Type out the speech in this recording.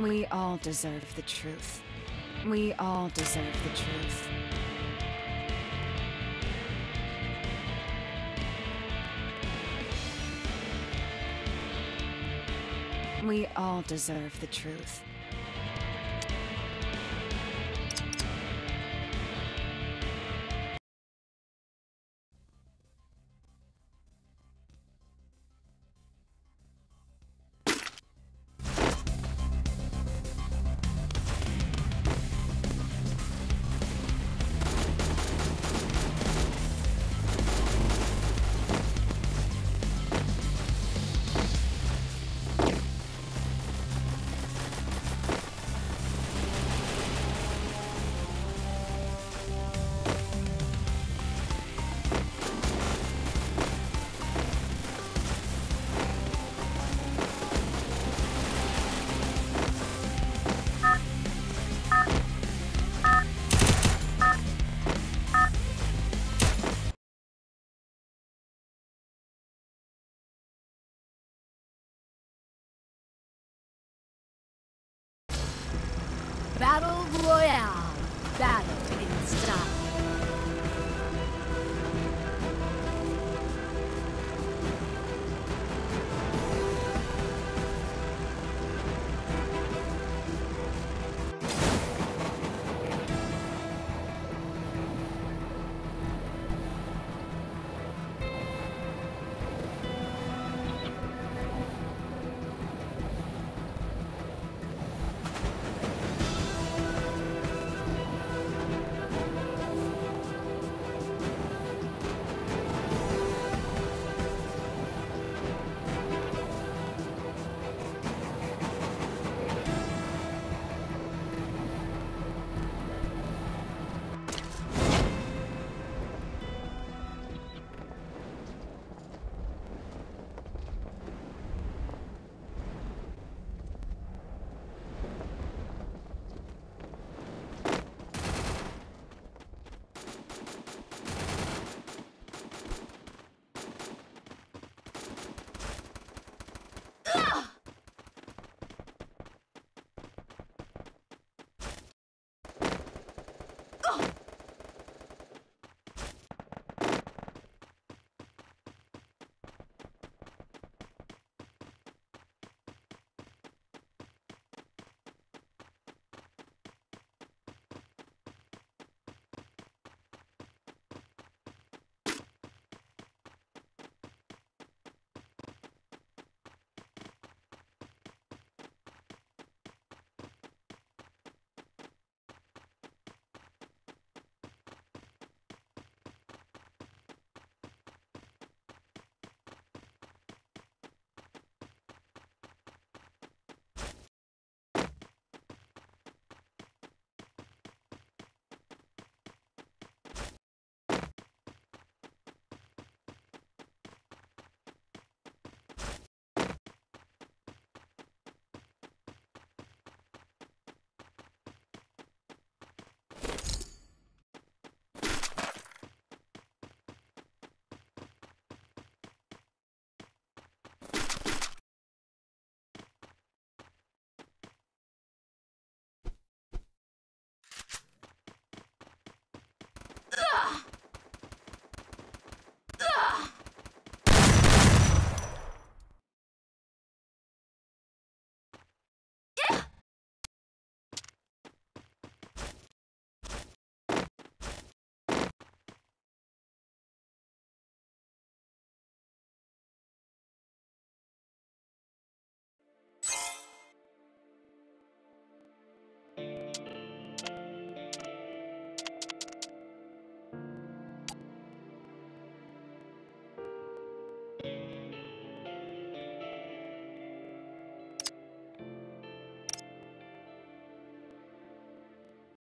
We all deserve the truth. We all deserve the truth. We all deserve the truth.